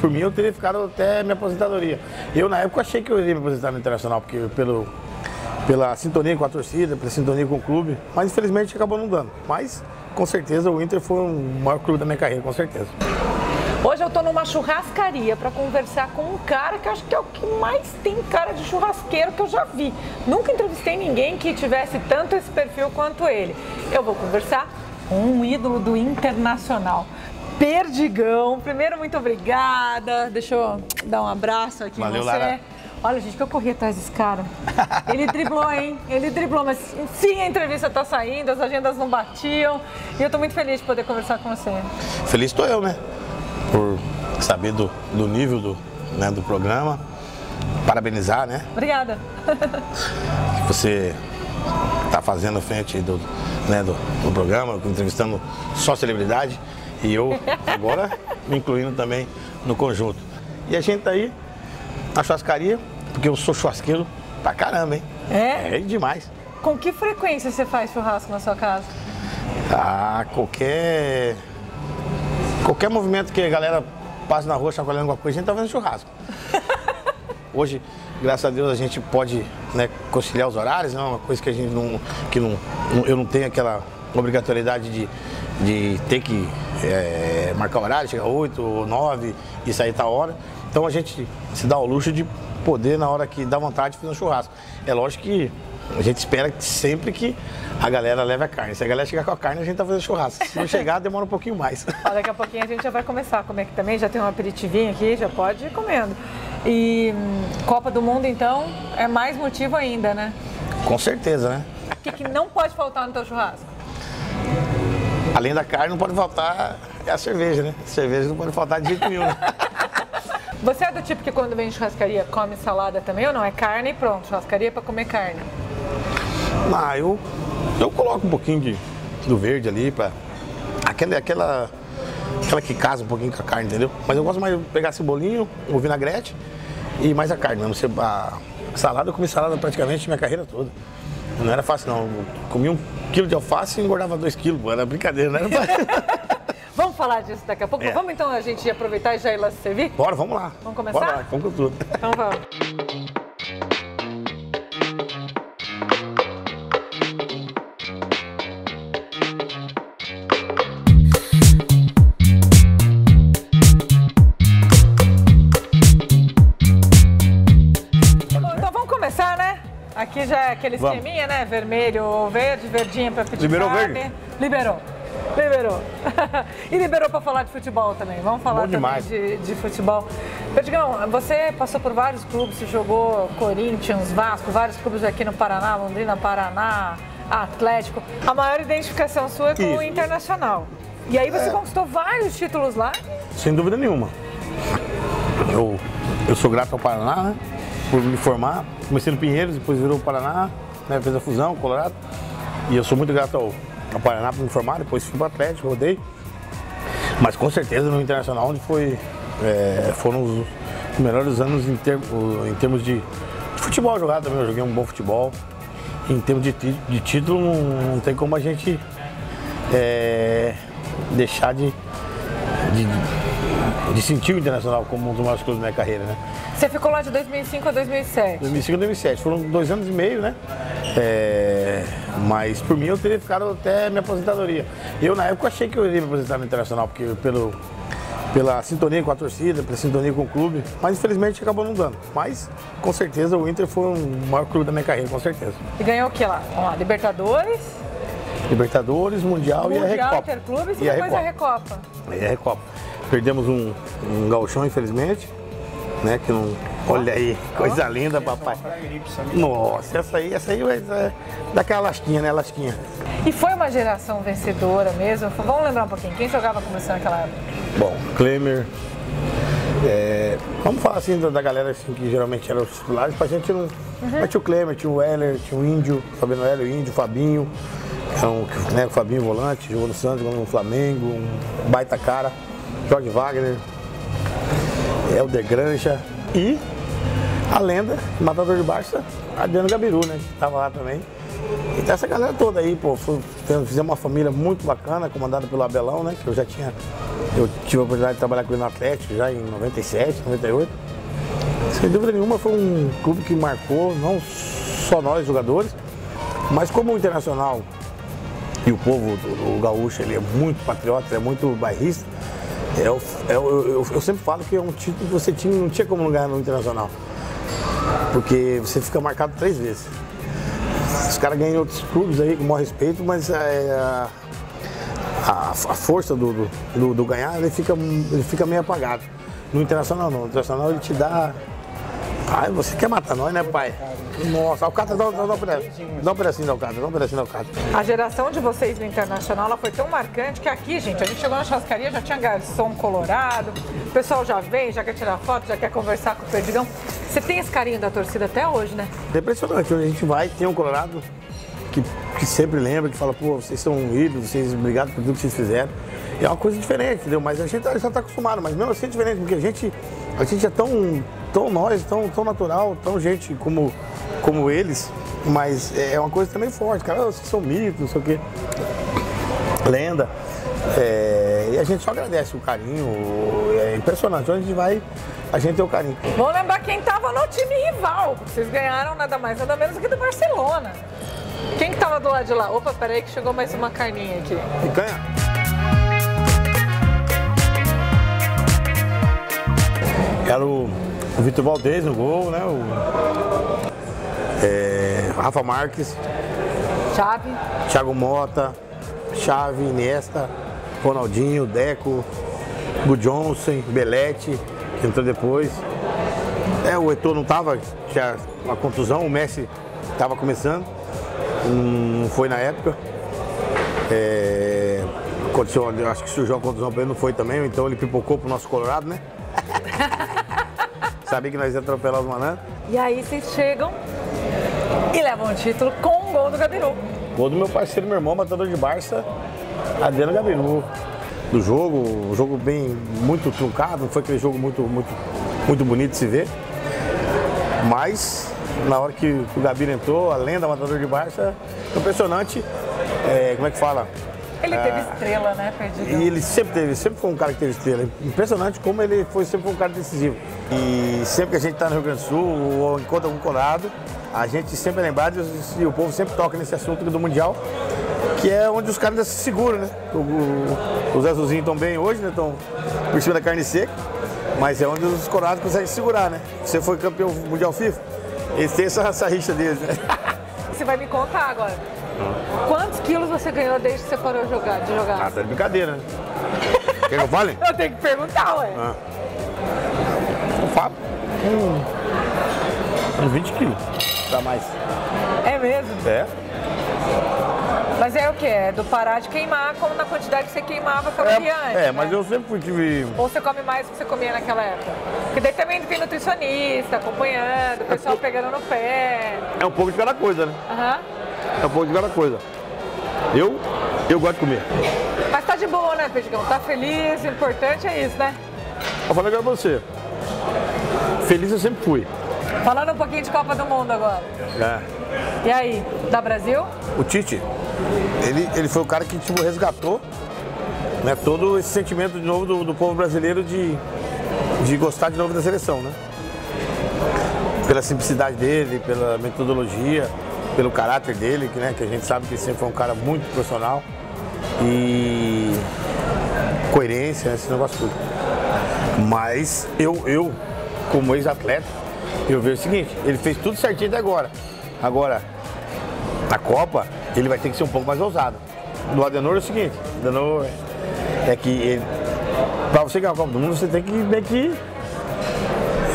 por mim eu teria ficado até minha aposentadoria. Eu na época achei que eu iria me aposentar no Internacional, porque pelo, pela sintonia com a torcida, pela sintonia com o clube, mas infelizmente acabou não dando. Mas com certeza o Inter foi o maior clube da minha carreira, com certeza. Hoje eu estou numa churrascaria para conversar com um cara que eu acho que é o que mais tem cara de churrasqueiro que eu já vi. Nunca entrevistei ninguém que tivesse tanto esse perfil quanto ele. Eu vou conversar com um ídolo do Internacional. Perdigão, primeiro muito obrigada. Deixa eu dar um abraço aqui Valeu, em você. Lara. Olha, gente, que eu corri atrás desse cara. Ele driblou, hein? Ele driblou, mas sim, a entrevista tá saindo, as agendas não batiam. E eu tô muito feliz de poder conversar com você. Feliz estou eu, né? Por saber do, do nível do, né, do programa. Parabenizar, né? Obrigada. você está fazendo frente do, né, do, do programa, entrevistando só celebridade e eu agora me incluindo também no conjunto. E a gente tá aí na churrascaria, porque eu sou churrasqueiro pra caramba, hein? É? É demais. Com que frequência você faz churrasco na sua casa? Ah, qualquer. Qualquer movimento que a galera passe na rua chacoalhando alguma coisa, a gente tá fazendo churrasco. Hoje, graças a Deus, a gente pode né, conciliar os horários, não é uma coisa que a gente não. que não- eu não tenho aquela obrigatoriedade de, de ter que é, marcar horário, chegar 8 ou 9 e sair tal hora. Então a gente se dá o luxo de poder, na hora que dá vontade, fazer um churrasco. É lógico que a gente espera que sempre que a galera leve a carne. Se a galera chegar com a carne, a gente tá fazendo churrasco. Se não chegar, demora um pouquinho mais. Ó, Daqui a pouquinho a gente já vai começar a comer aqui também. Já tem um aperitivinho aqui, já pode ir comendo. E hum, Copa do Mundo, então, é mais motivo ainda, né? Com certeza, né? O que, que não pode faltar no teu churrasco? Além da carne, não pode faltar a cerveja, né? Cerveja não pode faltar de jeito nenhum. né? Você é do tipo que quando vem em churrascaria come salada também ou não? É carne e pronto, churrascaria para comer carne. Ah, eu, eu coloco um pouquinho de, do verde ali pra. Aquela, aquela, aquela que casa um pouquinho com a carne, entendeu? Mas eu gosto mais de pegar cebolinho, o vinagrete e mais a carne mesmo. Você- A salada, eu comi salada praticamente minha carreira toda. Não era fácil, não. Eu comi um quilo de alface e engordava dois quilos. pô. Era brincadeira, pra... Vamos falar disso daqui a pouco? É. Vamos então a gente aproveitar e já ir lá se servir? Bora, vamos lá. Vamos começar? Bora lá, vamos com tudo. Então vamos. Aqui já é aquele Vamos. esqueminha, né? Vermelho ou verde, verdinha pra pedir Liberou carne. verde? Liberou. Liberou. e liberou pra falar de futebol também. Vamos falar também de, de futebol. Perdigão, você passou por vários clubes, você jogou Corinthians, Vasco, vários clubes aqui no Paraná, Londrina, Paraná, Atlético. A maior identificação sua é com o Isso. Internacional. E aí você conquistou vários títulos lá. Sem dúvida nenhuma. Eu, eu sou grato ao Paraná, né? Por me formar. Comecei no Pinheiros, depois virou o Paraná, né? Fez a fusão, Colorado. E eu sou muito grato ao, ao Paraná por me formar, depois fui para o Atlético, rodei. Mas com certeza no Internacional, onde foi, é, foram os, melhores anos em, ter- em termos de, de futebol jogado também. Eu joguei um bom futebol. Em termos de, de título, não, não tem como a gente é, deixar de, de, de sentir o Internacional como um dos maiores clubes da minha carreira, né? Você ficou lá de 2005 a 2007. 2005 e 2007. Foram dois anos e meio, né? É, mas por mim eu teria ficado até minha aposentadoria. Eu na época achei que eu iria me aposentar no Internacional, porque pelo, pela sintonia com a torcida, pela sintonia com o clube, mas infelizmente acabou não dando. Mas com certeza o Inter foi o maior clube da minha carreira, com certeza. E ganhou o que lá? Vamos lá, Libertadores, Libertadores, Mundial, e a Mundial, Recopa. Interclubes e, E a depois a Recopa. É a Recopa. Perdemos um, um gauchão, infelizmente, né? Que não. Olha aí, coisa linda, papai. Nossa, essa aí, essa aí vai é, daquela lasquinha, né? Lasquinha. E foi uma geração vencedora mesmo. Vamos lembrar um pouquinho, quem jogava com você naquela época? Bom, Klemer. é, vamos falar assim da, da galera assim, que geralmente eram os titulares, pra gente não. Mas tinha o Klemer, tinha o Heller, tinha o Índio, Fabiano Heller, o Índio, o Fabinho. Então, né, o Fabinho volante, jogou no Santos, jogou no Flamengo, um baita cara. Jorge Wagner, Helder Granja e a lenda, matador de Barça, Adriano Gabiru, né? Que tava lá também. Então essa galera toda aí, pô, fizemos uma família muito bacana, comandada pelo Abelão, né? Que eu já tinha. Eu tive a oportunidade de trabalhar com ele no Atlético já em 97, 98. Sem dúvida nenhuma foi um clube que marcou não só nós jogadores, mas como o Internacional e o povo do gaúcho ele é muito patriota, é muito bairrista. É, eu, eu, eu, eu, sempre falo que é um título que você tinha, não tinha como ganhar no Internacional. Porque você fica marcado três vezes. Os caras ganham outros clubes aí com o maior respeito, mas é, a, a, a, força do, do, do, do, ganhar ele fica, ele fica meio apagado. No Internacional não. No Internacional ele te dá. Ai, você quer matar nós, né, pai? Nossa, Alcatra, dá, dá, dá, um pedacinho, dá um pedacinho da Alcatra, dá um pedacinho da Alcatra. A geração de vocês no Internacional ela foi tão marcante que aqui, gente, a gente chegou na churrascaria, já tinha garçom colorado, o pessoal já vem, já quer tirar foto, já quer conversar com o Perdigão. Você tem esse carinho da torcida até hoje, né? Impressionante, onde a gente vai, tem um colorado que, que sempre lembra, que fala, pô, vocês são ídolos, vocês, obrigado por tudo que vocês fizeram. É uma coisa diferente, entendeu? Mas a gente já está acostumado, mas mesmo assim é diferente, porque a gente, a gente é tão, tão nós, tão, tão natural, tão gente como como eles, mas é uma coisa também forte, cara, vocês são mitos, não sei o quê, lenda. É, e a gente só agradece o carinho, é impressionante. Onde a gente vai, a gente tem o carinho. Vou lembrar quem estava no time rival, vocês ganharam nada mais, nada menos do que do Barcelona. Quem que tava do lado de lá? Opa, peraí que chegou mais uma carninha aqui. Picanha? Era o, o Vitor Valdez no gol, né? O, é, Rafa Marques. Chave. Thiago Mota, Chave, Iniesta, Ronaldinho, Deco, Gu Johnson, Belete, que entrou depois. É, o Eto'o não estava, tinha uma contusão, o Messi estava começando, não foi na época. É, aconteceu, acho que surgiu uma contusão para ele, não foi também, então ele pipocou pro nosso Colorado, né? Sabia que nós ia atropelar os manãs. E aí vocês chegam e levam o título com um gol do Gabiru. Gol do meu parceiro, meu irmão, matador de Barça, Adriano Gabiru. Do jogo, um jogo bem, muito truncado, foi aquele jogo muito, muito, muito bonito de se ver. Mas, na hora que o Gabiru entrou, a lenda matador de Barça, impressionante, é, como é que fala? Ele teve ah, estrela, né, Perdido? E ele sempre teve, sempre foi um cara que teve estrela. Impressionante como ele foi sempre um cara decisivo. E sempre que a gente está no Rio Grande do Sul ou encontra algum colado, a gente sempre é lembrado e o povo sempre toca nesse assunto do Mundial, que é onde os caras se seguram, né? O, os azulzinhos estão bem hoje, né? Estão por cima da carne seca, mas é onde os coroados conseguem segurar, né? Você foi campeão mundial FIFA, eles têm essa, essa rixa deles, né? Você vai me contar agora. Quantos quilos você ganhou desde que você parou de jogar? De jogar? Ah, tá de brincadeira, né? Quer que eu fale? eu tenho que perguntar, ué. Ah. Eu falo. Hum. Uns 20 quilos pra mais. É mesmo? É. Mas é o que? É do parar de queimar como na quantidade que você queimava que eu é, antes. É, né? mas eu sempre tive. Ou você come mais do que você comia naquela época? Porque daí também tem nutricionista acompanhando, o pessoal é, pegando no pé. É um pouco de cada coisa, né? Aham. Uhum. É um pouco de cada coisa. Eu, eu gosto de comer. Mas tá de boa, né, Pedigão? Tá feliz, o importante é isso, né? Eu falei pra você. Feliz eu sempre fui. Falando um pouquinho de Copa do Mundo agora. É. E aí, da Brasil? O Tite, ele, ele foi o cara que tipo, resgatou né, todo esse sentimento de novo do, do povo brasileiro de, de gostar de novo da seleção, né? Pela simplicidade dele, pela metodologia, pelo caráter dele, que, né, que a gente sabe que sempre foi um cara muito profissional e coerência, esse negócio tudo. Mas eu, eu como ex-atleta, eu vejo o seguinte, ele fez tudo certinho até agora. Agora, na Copa, ele vai ter que ser um pouco mais ousado. No Adenor é o seguinte, Adenor é que ele, pra você ganhar a Copa do Mundo, você tem que meio que.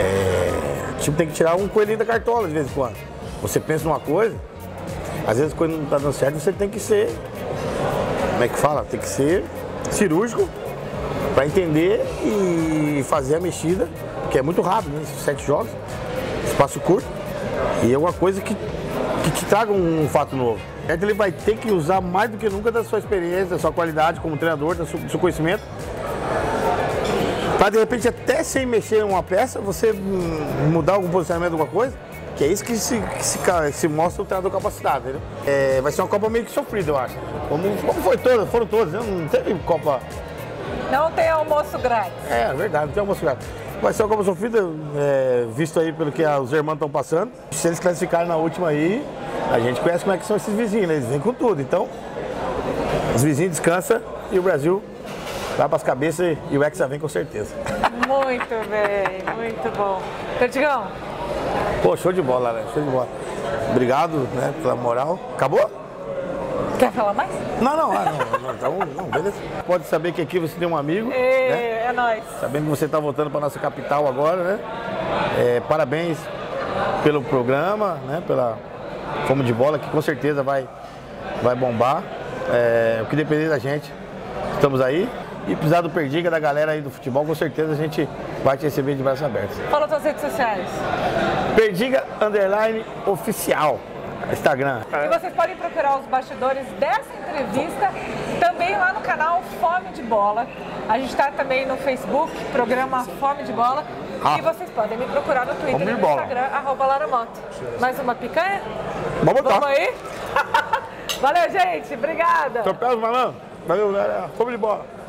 É, tipo, tem que tirar um coelhinho da cartola de vez em quando. Você pensa numa coisa, às vezes quando não tá dando certo, você tem que ser. Como é que fala? Tem que ser cirúrgico para entender e fazer a mexida, que é muito rápido, né? Sete jogos espaço curto e é uma coisa que, que te traga um, fato novo. É ele vai ter que usar mais do que nunca da sua experiência, da sua qualidade como treinador, do seu, conhecimento, para de repente até sem mexer uma peça, você mudar algum posicionamento, alguma coisa, Que é isso que se, que se, que se mostra o treinador capacidade, entendeu? É, vai ser uma Copa meio que sofrida, eu acho. Como, como foi todas, foram todas, né? não teve Copa. Não tem almoço grátis. É, é verdade, não tem almoço grátis. Vai ser uma Copa sofrida, é, visto aí pelo que os irmãos estão passando. Se eles classificarem na última aí, a gente conhece como é que são esses vizinhos, né? Eles vêm com tudo. Então, os vizinhos descansam e o Brasil vai para as cabeças e o Hexa vem com certeza. Muito bem, muito bom. Perdigão. Pô, show de bola, né? Show de bola. Obrigado, né, pela moral. Acabou? Quer falar mais? Não, não, ah, não, não, então, não, beleza. Pode saber que aqui você tem um amigo. E, né? É nóis. Sabendo que você está voltando para nossa capital agora, né? É, parabéns pelo programa, né? Pela Fome de Bola, que com certeza vai, vai bombar. É, o que depender da gente, estamos aí. E precisar do Perdiga, da galera aí do futebol, com certeza a gente vai te receber de braços abertos. Fala suas redes sociais. Perdiga Underline Oficial. Instagram. E vocês podem procurar os bastidores dessa entrevista também lá no canal Fome de Bola. A gente está também no Facebook, programa Fome de Bola. Ah. E vocês podem me procurar no Twitter e no Instagram, arroba Laramoto. Mais uma picanha? Vamos botar. Vamos aí? Valeu, gente. Obrigada. Tropel, malandro. Valeu, galera. Fome de bola.